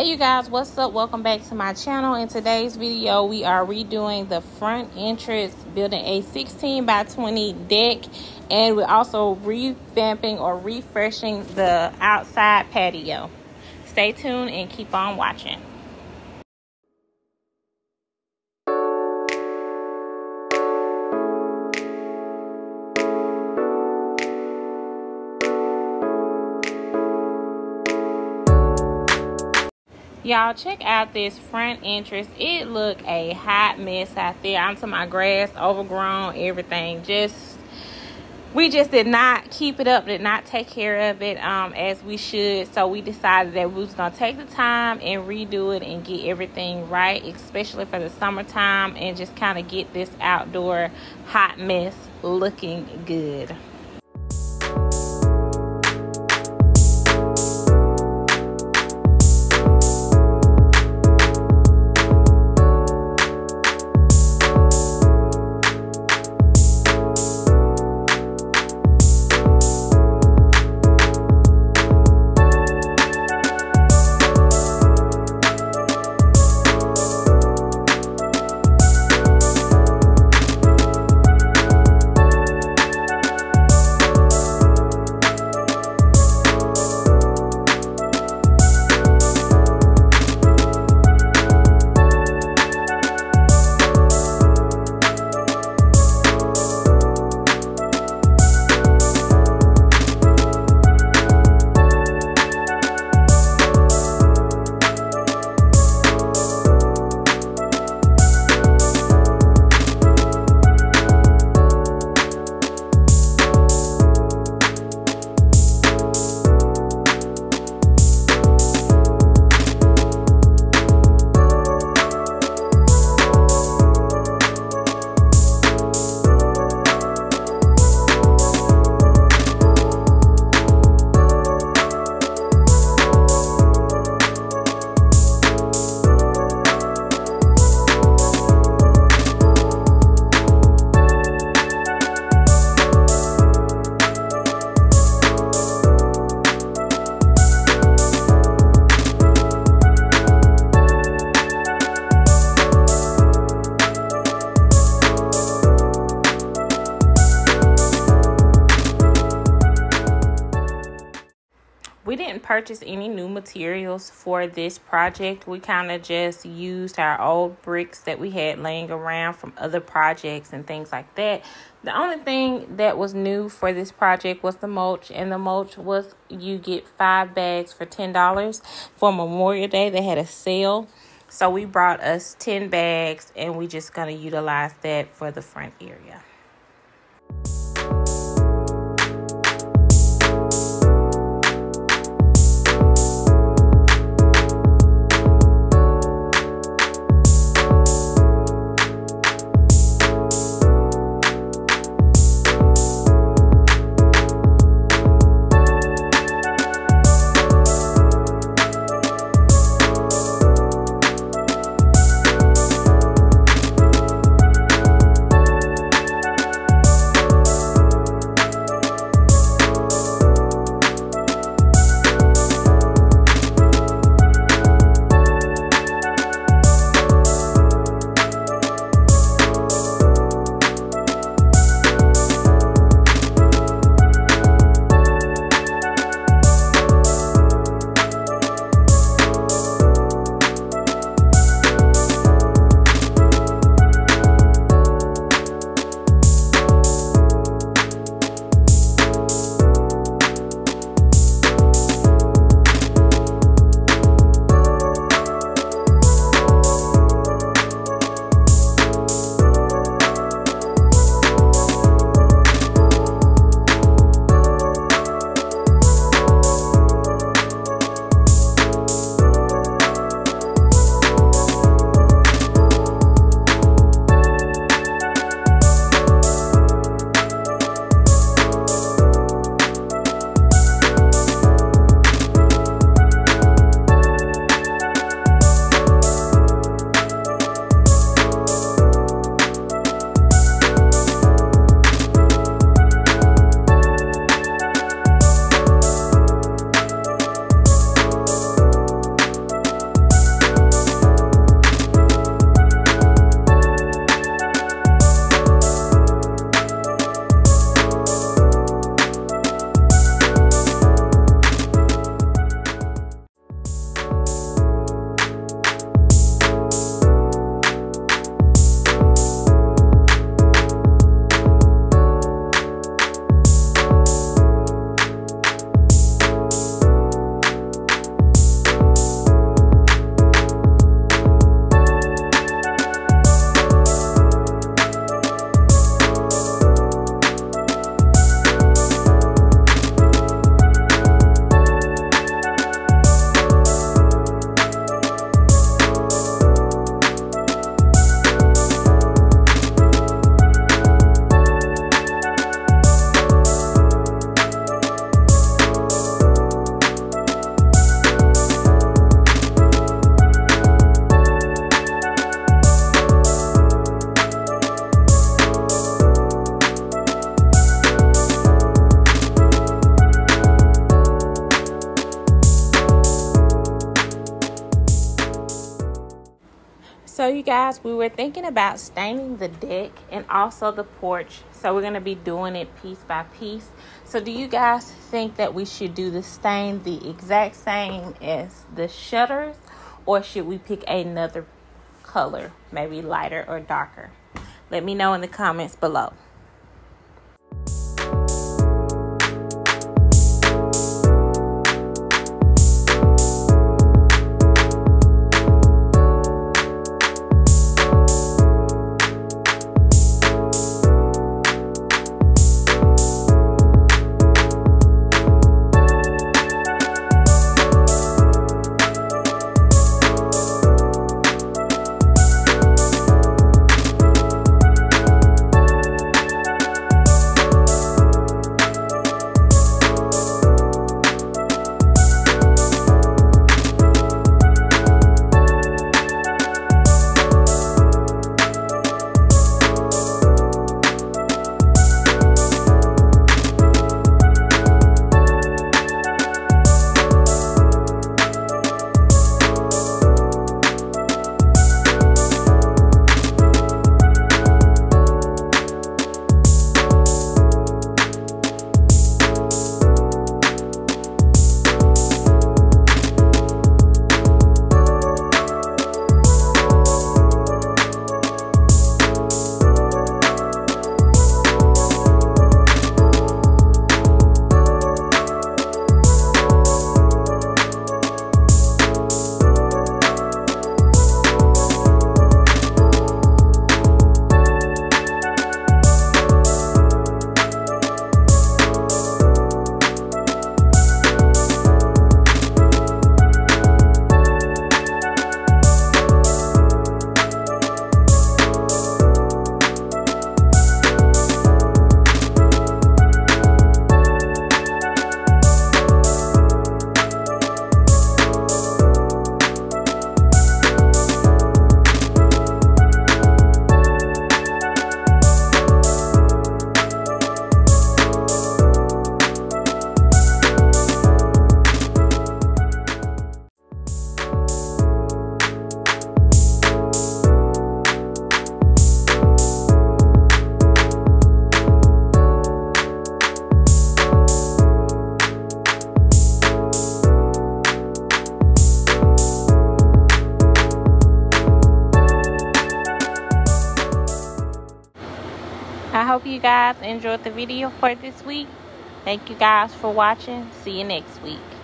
hey you guys what's up? Welcome back to my channel. In today's video we are redoing the front entrance building a 16 by 20 deck and we're also revamping or refreshing the outside patio. Stay tuned and keep on watching y'all check out this front entrance. It look a hot mess out there. I'm to my grass overgrown everything. Just we just did not keep it up did not take care of it um, as we should. So we decided that we was gonna take the time and redo it and get everything right especially for the summertime and just kind of get this outdoor hot mess looking good purchase any new materials for this project. We kind of just used our old bricks that we had laying around from other projects and things like that. The only thing that was new for this project was the mulch, and the mulch was you get five bags for $10 for Memorial Day. They had a sale. So we brought us 10 bags, and we just going to utilize that for the front area. You guys, we were thinking about staining the deck and also the porch. So, we're going to be doing it piece by piece. So, do you guys think that we should do the stain the exact same as the shutters, or should we pick another color, maybe lighter or darker? Let me know in the comments below. Hope you guys enjoyed the video for this week. Thank you guys for watching. See you next week.